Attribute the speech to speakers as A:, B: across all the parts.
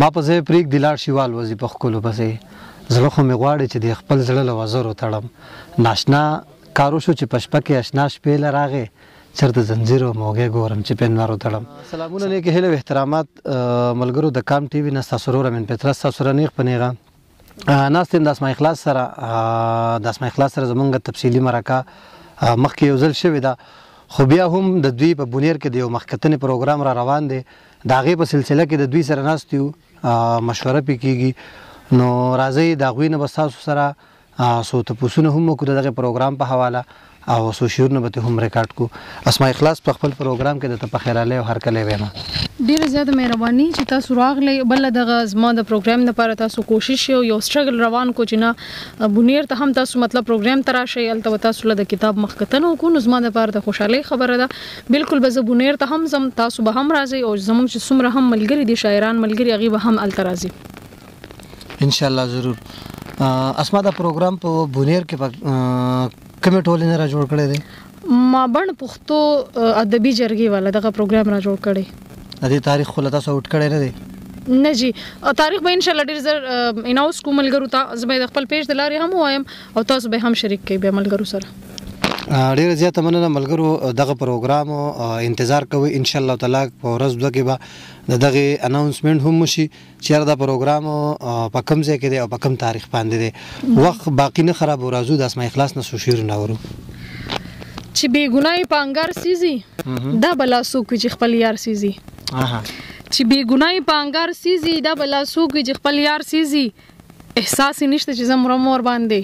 A: ما په ځای پرېږدي لاړ شي والوځي په ښکلو پسې زړه خو مې غواړي چې د خپل زړه له وزرو تړم ناشنا کار وشو چې په شپه کې اشنا شپې له راغې چرته زنجیر او موګه ګورم چې پنور وتړم سلامونه نیکه هله احترامات ملګرو د کام ټي وي نه تاسو رور من پترس تاسو رنیغ پنیغه ناست یم د اسماء اخلاص سره د اسماء اخلاص سره زمونږ تفصیلی مرکه مخکې یو ځل شوې ده خو بیا هم د دوی په بونیر کې د یو مخکتنې پروګرام را روان دی د هغې په سلسله کې د دوی سره ناست یو مشوره پې کېږي نو راځئ د هغوی نه به ستاسو سره څو تپوسونه هم وکړو د دغه پروګرام په حواله او څو شعرونه به ترې هم ريکارډ کړو. اسماء اخلاص په خپل پروګرام کې درته پخيرالۍ او هرکلی وايم.
B: ډېره زیاته مهرباني چې تاسو راغلئ. بله دغه زما د پروګرام لپاره تاسو کوشش یو یو سټرګل روان کړو چې نه بونیر ته هم تاسو مطلب پروګرام ته راشئ هلته به تاسو له د کتاب مخ کتنه وکړو نو زما لپاره د خوشحالۍ خبره ده بلکل به زه بونیر ته هم ځم تاسو به هم راځئ او زموږ چې څومره هم ملګري دي شاعران ملګري هغوی به هم هلته راځي.
A: انشاءالله ضرور. اسماء دا پروګرام په بونیر کې په کومې ټولنې را جوړ کړی
B: دی ما بڼ پښتو ادبي جرګې والا دغه پروګرام را جوړ کړی
A: د دې تاریخ خو له تاسو اوټ کړی نه دی
B: نه جی تاریخ به ان شاء الله ډیر زر اناوس کوم ملګرو ته زما د خپل پیج د لارې هم وایم او تاسو به هم شریک کړئ به ملګرو سره
A: ډیره زیاته مننه ملګرو دغه پروګرام انتظار کوي ان شاء الله تعالی په ورځ دوه کې به دغه اناونسمنت هم شي چیرې دا پروګرام په کوم ځای کې دی او په کوم تاریخ باندې دی وخت باقی نه خراب ورازو د اسماء اخلاص نه سوشیر نه ورو
B: چې بی ګناي په انګار سيزي دا بلا سوک چې خپل یار سيزي چې بی ګناي په انګار سيزي دا بلا سوک چې خپل یار سيزي احساس نشته چې زمرم ور باندې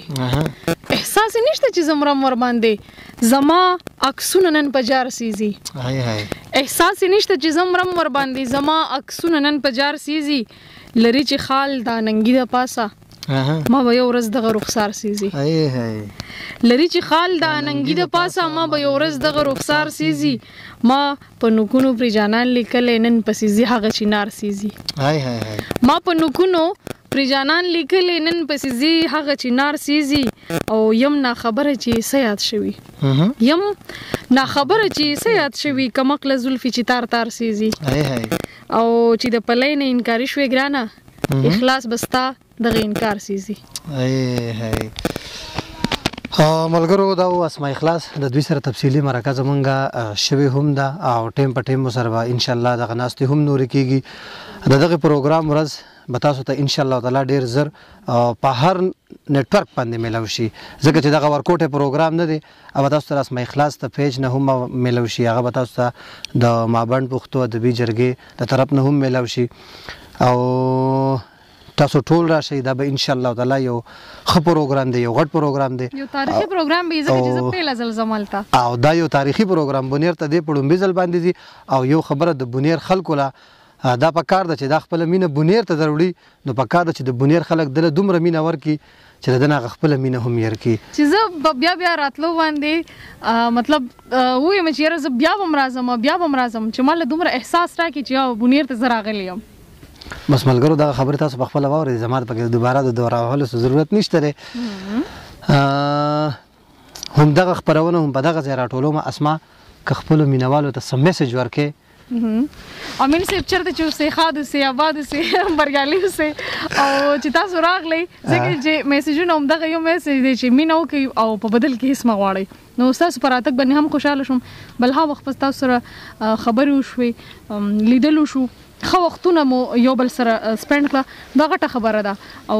B: احساس نشته چې زمرم ور باندې زما عکسونه نن په جار سیزي
A: هاي هاي
B: احساس نشته چې زمرم ور باندې زما عکسونه نن په جار سیزي لري چې خال دا ننګي د پاسه ما به یو ورځ دغه رخسار
A: سیزي
B: لري چې خال د اننګي د پاسه ما به یو ورځ دغه رخسار سیزي ما په نکونو پر جانان لیکل نن پسیزي هغه چینار
A: سیزي
B: ما په نکونو پري جانان ليکلي نن پسي ځي هغه چي نار سيزي او يم نا خبره چي څه ياد شوي يم نا خبره چي څه ياد شوي کم عقل زلفي چي تار تار سيزي او چي د پلي نه انکاري شوي ګرانه اخلاص به ستا دغه انکار سيزي.
A: ملګرو دا و اسماء اخلاص د دوی سره تفصیلي مرکه زمونږ شوي هم ده او ټیم په ټیم مو سره به انشاءالله دغه ناستي هم نوري کیږي د دغه پروګرام ورځ به تاسو ته ان شاء الله تعالی ډیر زر په هر نتورک باندې ملو شي ځکه چې دغه ورکوټه پروګرام نه دی او تاسو تر اسمه اخلاص ته پیج نه هم ملو شي هغه به تاسو ته د مابند پښتو ادبي جرګې د طرف نه هم ملو شي او تاسو ټول راشئ دا به ان شاء الله تعالی یو خپ پروګرام دی یو غټ پروګرام دی
B: یو تاریخي پروګرام به ځکه چې پیل ځل زمالتا
A: او دا یو تاریخي پروګرام بنیر ته دی پړم بزل باندې دی او یو خبره د بنیر خلکو لا دا په کار ده چې دا خپله مینه بونیر ته دروړي نو په کار ده چې د بونیر خلک دله دومره مینه ورکړي چې له دنه هغه خپله مینه هم ییر کړي.
B: چې زه په بیا بیا راتلو باندې مطلب ووایم چې یاره زه بیا به هم راځم او بیا به هم راځم چې ما له دومره احساس راکړي چې یاره بونیر ته زه راغلې یم.
A: بس ملګرو دغه خبرې تاسو په خپله واورئ زما پکې دوباره د دورولو ضرورت نشته دی. هم دغه خپرونه هم په دغه ځای راټولوم اسما که خپلو مینوالو ته څه میسج ورکې
B: امین صاحب چرته چې اوسې ښاد اوسې آباد اوسې بریالي اوسې او چې تاسو راغلی ځکه چې میسجونه هم دغه یو میسج دی چې مینه وکړي او په بدل کې هیڅ مغواړي نو تاسو پر اتک باندې هم خوشاله شوم بل هغه وخت تاسو سره خبرې وشوي لیدل شو ښه وختونه مو یو بل سره سپینډ کړه دا غټه خبره ده او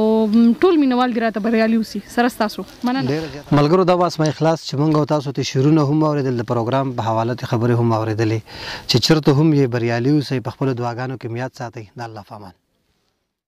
B: ټول مینوال دې راته بریالي اوسي سره ستاسو مننه.
A: ملګرو دا واسمه اخلاص چې مونږ او تاسو ترې شعرونه هم واورېدل د پروګرام په حواله ترې خبرې هم واورېدلې چې چرته هم یې بریالي اوسئ په خپلو دعاګانو کې مې یاد ساتئ د الله فامان.